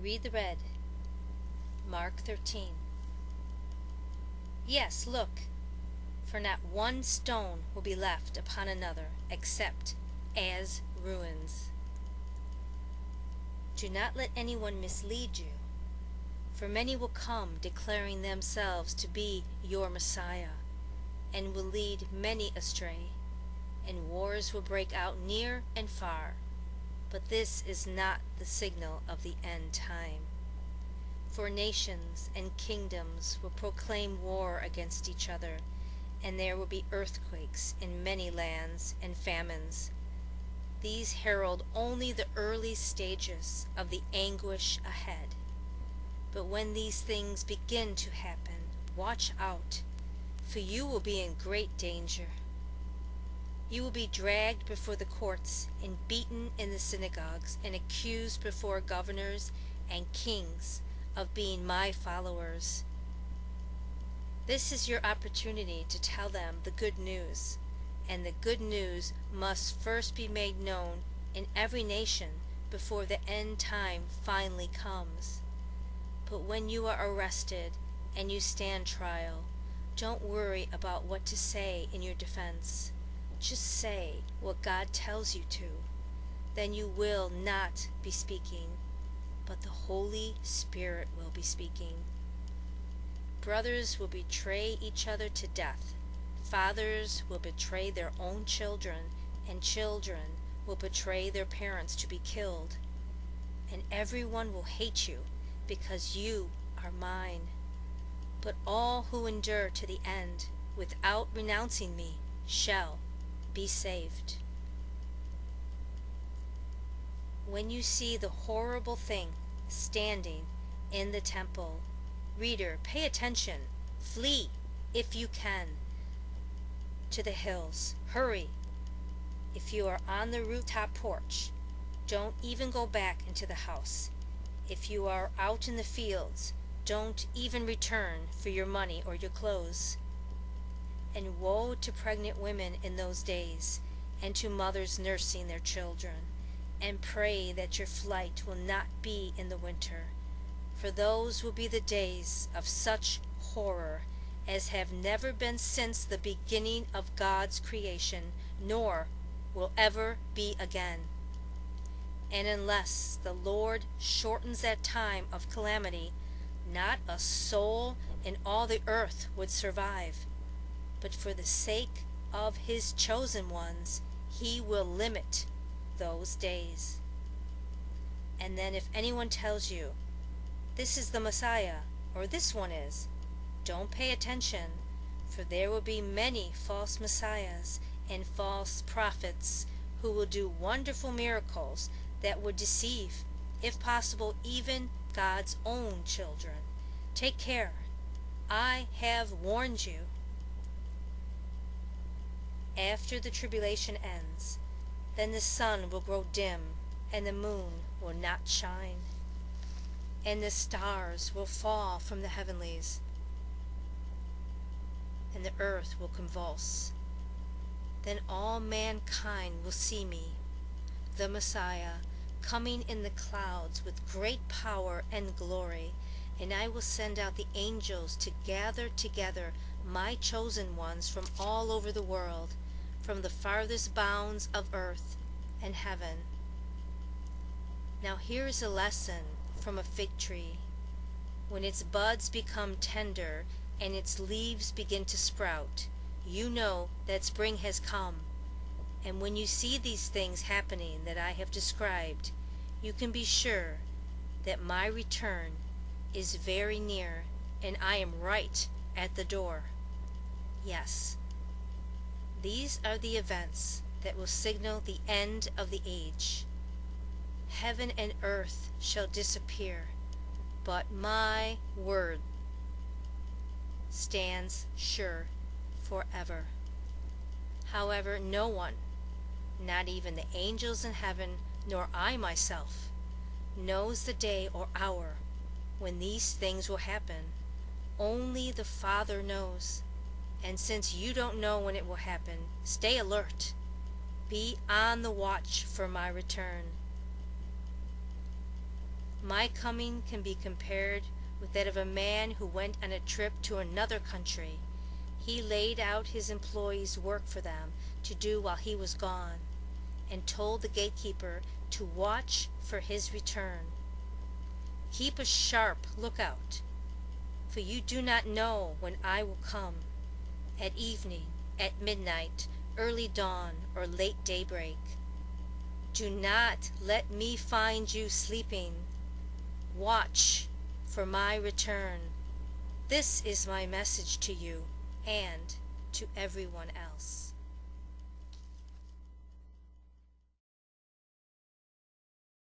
Read the red. Mark 13. Yes, look, for not one stone will be left upon another except as ruins. Do not let anyone mislead you, for many will come declaring themselves to be your Messiah, and will lead many astray, and wars will break out near and far. But this is not the signal of the end time. For nations and kingdoms will proclaim war against each other, and there will be earthquakes in many lands and famines. These herald only the early stages of the anguish ahead. But when these things begin to happen, watch out, for you will be in great danger. You will be dragged before the courts and beaten in the synagogues and accused before governors and kings of being my followers. This is your opportunity to tell them the good news, and the good news must first be made known in every nation before the end time finally comes. But when you are arrested and you stand trial, don't worry about what to say in your defense. Just say what God tells you to. Then you will not be speaking, but the Holy Spirit will be speaking. Brothers will betray each other to death. Fathers will betray their own children, and children will betray their parents to be killed. And everyone will hate you because you are mine. But all who endure to the end without renouncing me shall be saved. When you see the horrible thing standing in the temple, reader, pay attention. Flee, if you can, to the hills. Hurry. If you are on the rooftop porch, don't even go back into the house. If you are out in the fields, don't even return for your money or your clothes. And woe to pregnant women in those days, and to mothers nursing their children. And pray that your flight will not be in the winter, for those will be the days of such horror as have never been since the beginning of God's creation, nor will ever be again. And unless the Lord shortens that time of calamity, not a soul in all the earth would survive but for the sake of his chosen ones, he will limit those days. And then if anyone tells you, this is the Messiah, or this one is, don't pay attention, for there will be many false messiahs and false prophets who will do wonderful miracles that would deceive, if possible, even God's own children. Take care. I have warned you after the tribulation ends, then the sun will grow dim, and the moon will not shine, and the stars will fall from the heavenlies, and the earth will convulse. Then all mankind will see me, the Messiah, coming in the clouds with great power and glory, and I will send out the angels to gather together my chosen ones from all over the world from the farthest bounds of earth and heaven. Now here is a lesson from a fig tree. When its buds become tender and its leaves begin to sprout, you know that spring has come. And when you see these things happening that I have described, you can be sure that my return is very near and I am right at the door. Yes, these are the events that will signal the end of the age. Heaven and earth shall disappear, but my word stands sure forever. However, no one, not even the angels in heaven, nor I myself, knows the day or hour when these things will happen. Only the Father knows. And since you don't know when it will happen, stay alert. Be on the watch for my return. My coming can be compared with that of a man who went on a trip to another country. He laid out his employees' work for them to do while he was gone, and told the gatekeeper to watch for his return. Keep a sharp lookout, for you do not know when I will come at evening, at midnight, early dawn, or late daybreak. Do not let me find you sleeping. Watch for my return. This is my message to you and to everyone else.